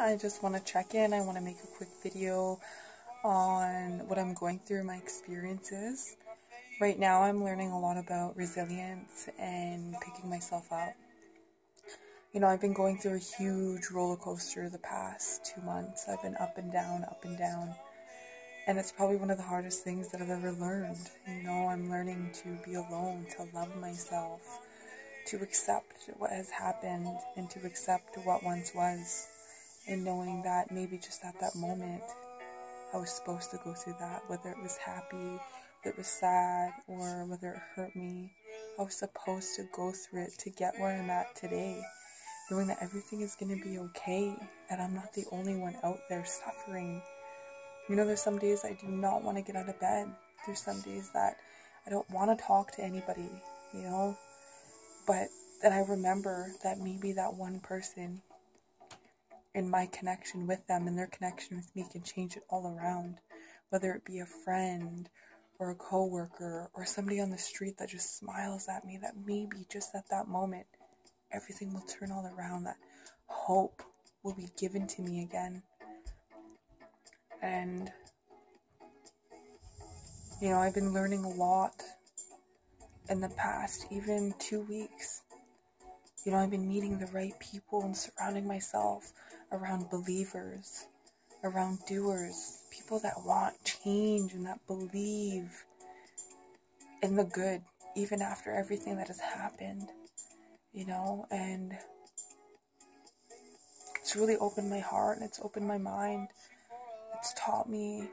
I just want to check in. I want to make a quick video on what I'm going through, my experiences. Right now, I'm learning a lot about resilience and picking myself up. You know, I've been going through a huge roller coaster the past two months. I've been up and down, up and down. And it's probably one of the hardest things that I've ever learned. You know, I'm learning to be alone, to love myself, to accept what has happened, and to accept what once was. And knowing that maybe just at that moment, I was supposed to go through that, whether it was happy whether it was sad or whether it hurt me. I was supposed to go through it to get where I'm at today, knowing that everything is going to be okay and I'm not the only one out there suffering. You know, there's some days I do not want to get out of bed. There's some days that I don't want to talk to anybody, you know, but then I remember that maybe that one person in my connection with them and their connection with me can change it all around, whether it be a friend or a coworker or somebody on the street that just smiles at me that maybe just at that moment everything will turn all around that hope will be given to me again. And you know I've been learning a lot in the past even 2 weeks. You know I've been meeting the right people and surrounding myself around believers around doers, people that want change and that believe in the good, even after everything that has happened, you know, and it's really opened my heart and it's opened my mind. It's taught me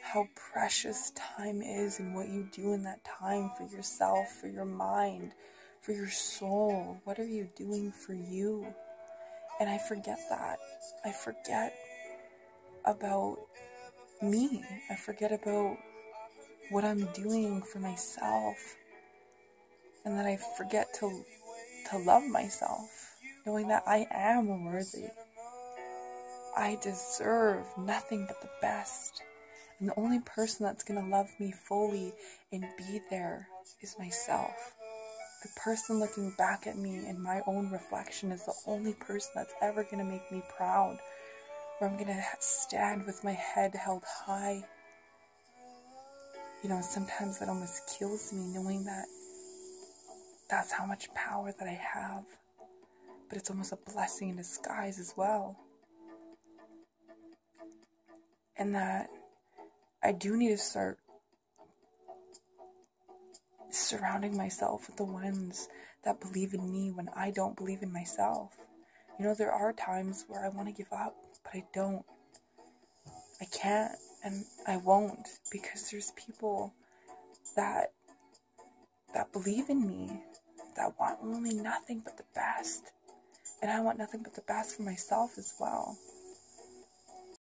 how precious time is and what you do in that time for yourself, for your mind, for your soul. What are you doing for you? And I forget that. I forget about me. I forget about what I'm doing for myself. And that I forget to to love myself, knowing that I am worthy. I deserve nothing but the best. And the only person that's going to love me fully and be there is myself the person looking back at me in my own reflection is the only person that's ever going to make me proud. Where I'm going to stand with my head held high. You know, sometimes that almost kills me knowing that that's how much power that I have. But it's almost a blessing in disguise as well. And that I do need to start surrounding myself with the ones that believe in me when I don't believe in myself. You know, there are times where I want to give up, but I don't. I can't and I won't because there's people that that believe in me, that want only nothing but the best. And I want nothing but the best for myself as well.